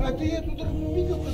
А ты эту тут видел, когда